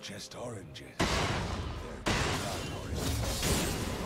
just oranges. They're not oranges.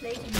plate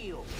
Shield.